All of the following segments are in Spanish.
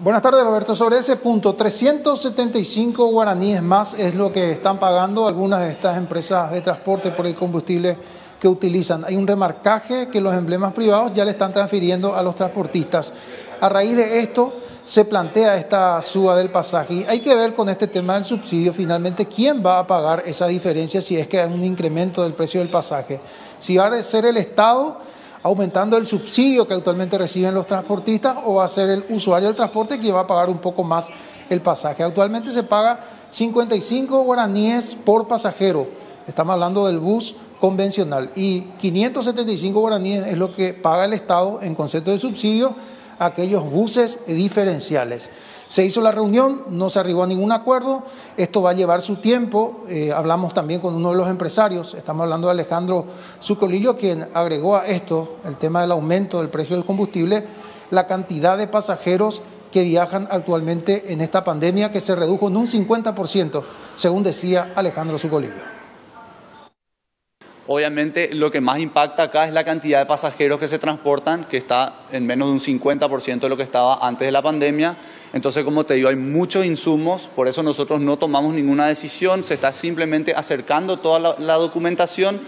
Buenas tardes Roberto, sobre ese punto, 375 guaraníes más es lo que están pagando algunas de estas empresas de transporte por el combustible que utilizan. Hay un remarcaje que los emblemas privados ya le están transfiriendo a los transportistas. A raíz de esto se plantea esta suba del pasaje y hay que ver con este tema del subsidio finalmente quién va a pagar esa diferencia si es que hay un incremento del precio del pasaje. Si va a ser el Estado aumentando el subsidio que actualmente reciben los transportistas o va a ser el usuario del transporte que va a pagar un poco más el pasaje. Actualmente se paga 55 guaraníes por pasajero, estamos hablando del bus convencional, y 575 guaraníes es lo que paga el Estado en concepto de subsidio a aquellos buses diferenciales. Se hizo la reunión, no se arribó a ningún acuerdo, esto va a llevar su tiempo, eh, hablamos también con uno de los empresarios, estamos hablando de Alejandro Zucolillo, quien agregó a esto el tema del aumento del precio del combustible, la cantidad de pasajeros que viajan actualmente en esta pandemia, que se redujo en un 50%, según decía Alejandro Zucolillo. Obviamente lo que más impacta acá es la cantidad de pasajeros que se transportan, que está en menos de un 50% de lo que estaba antes de la pandemia. Entonces, como te digo, hay muchos insumos, por eso nosotros no tomamos ninguna decisión, se está simplemente acercando toda la, documentación.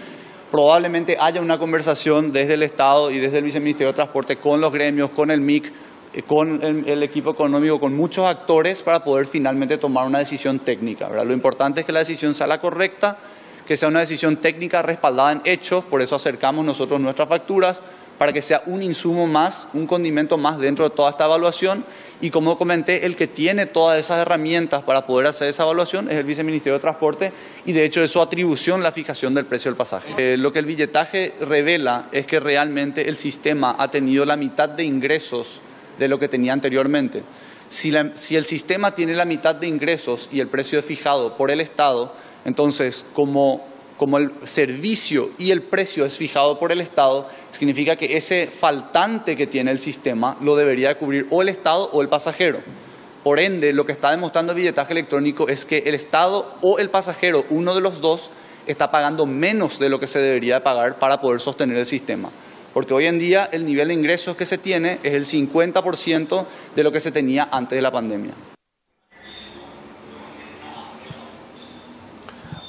Probablemente haya una conversación desde el Estado y desde el Viceministerio de Transporte con los gremios, con el MIC, eh, con el, equipo económico, con muchos actores para poder finalmente tomar una decisión técnica. Lo importante es que la decisión sea la correcta que sea una decisión técnica respaldada en hechos, por eso acercamos nosotros nuestras facturas, para que sea un insumo más, un condimento más dentro de toda esta evaluación. Y como comenté, el que tiene todas esas herramientas para poder hacer esa evaluación es el Viceministerio de Transporte y de hecho es su atribución la fijación del precio del pasaje. Eh, lo que el billetaje revela es que realmente el sistema ha tenido la mitad de ingresos de lo que tenía anteriormente. Si, si el sistema tiene la mitad de ingresos y el precio es fijado por el Estado, entonces, como, el servicio y el precio es fijado por el Estado, significa que ese faltante que tiene el sistema lo debería cubrir o el Estado o el pasajero. Por ende, lo que está demostrando el billetaje electrónico es que el Estado o el pasajero, uno de los dos, está pagando menos de lo que se debería pagar para poder sostener el sistema. Porque hoy en día el nivel de ingresos que se tiene es el 50% de lo que se tenía antes de la pandemia.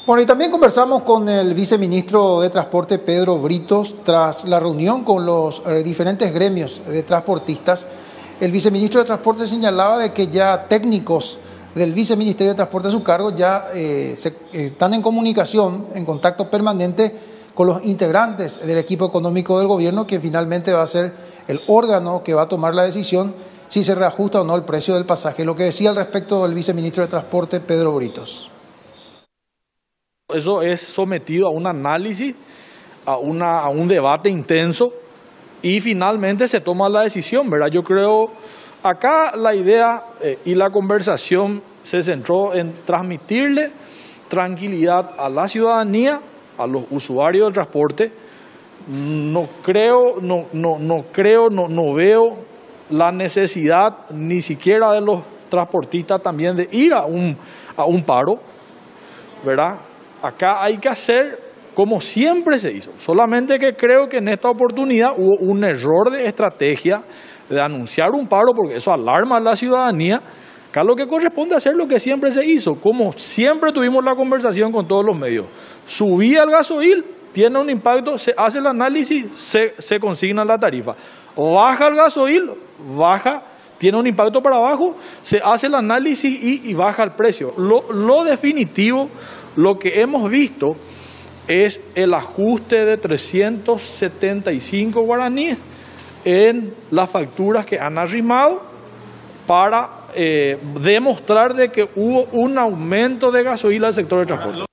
Bueno, y también conversamos con el viceministro de Transporte, Pedro Britos, tras la reunión con los eh, diferentes gremios de transportistas. El viceministro de Transporte señalaba de que ya técnicos del viceministerio de Transporte a su cargo ya eh, están en comunicación, en contacto permanente con los integrantes del equipo económico del gobierno, que finalmente va a ser el órgano que va a tomar la decisión si se reajusta o no el precio del pasaje. Lo que decía al respecto el viceministro de Transporte, Pedro Britos. Eso es sometido a un análisis, a, una, a un debate intenso y finalmente se toma la decisión, ¿verdad? Yo creo, acá la idea eh, y la conversación se centró en transmitirle tranquilidad a la ciudadanía, a los usuarios del transporte. No creo, no, no, no creo, no, no veo la necesidad ni siquiera de los transportistas también de ir a un, a un paro, ¿verdad? Acá hay que hacer como siempre se hizo. Solamente que creo que en esta oportunidad hubo un error de estrategia de anunciar un paro, porque eso alarma a la ciudadanía. Acá lo que corresponde hacer lo que siempre se hizo, como siempre tuvimos la conversación con todos los medios. Subía el gasoil, tiene un impacto, se hace el análisis, se, se consigna la tarifa. Baja el gasoil, baja, tiene un impacto para abajo, se hace el análisis y, baja el precio. Lo, lo definitivo lo que hemos visto es el ajuste de 375 guaraníes en las facturas que han arrimado para eh, demostrar de que hubo un aumento de gasolina del sector de transporte.